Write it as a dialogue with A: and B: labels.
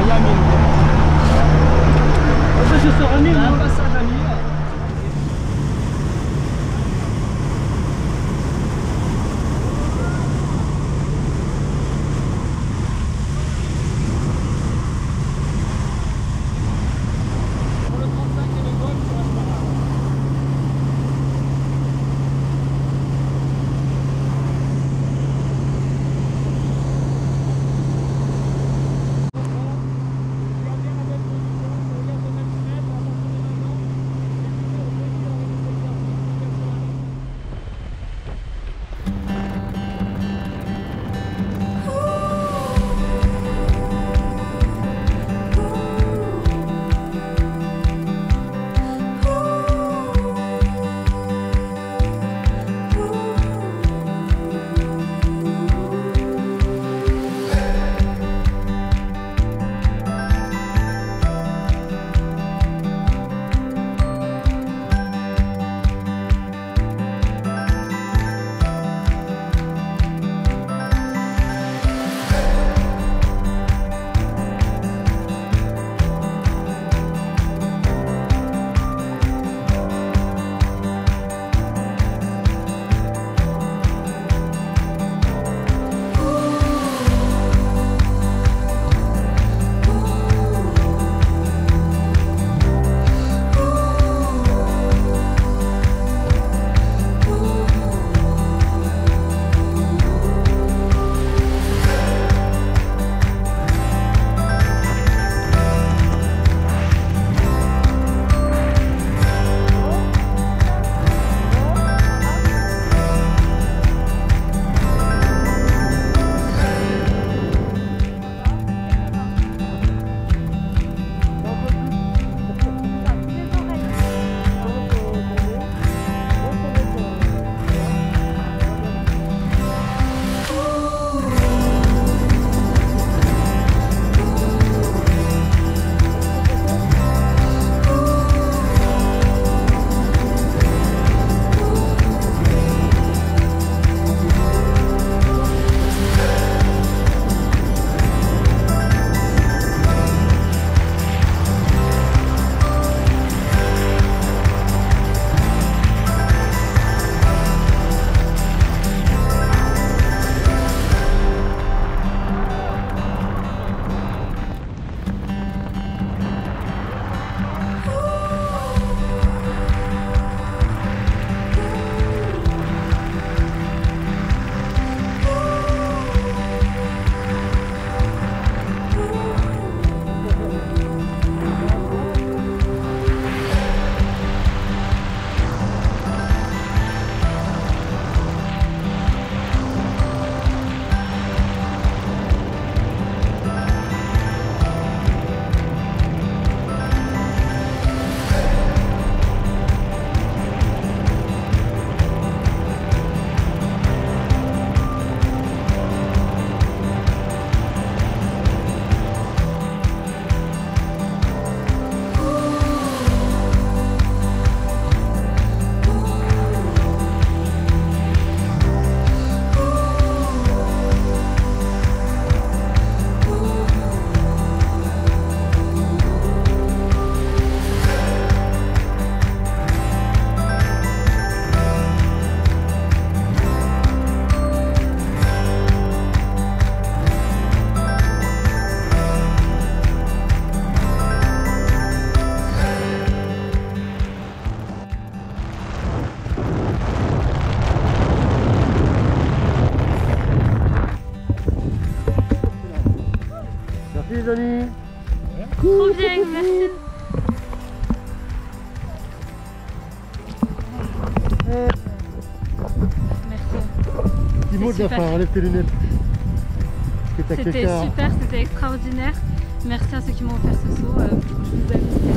A: il y a un mille. Merci les amis.
B: Trop bien, merci. Merci.
A: Petit mot de la
B: super.
A: fin, enlève tes lunettes.
B: C'était super, c'était extraordinaire. Merci à ceux qui m'ont offert ce saut. euh, je vous aime.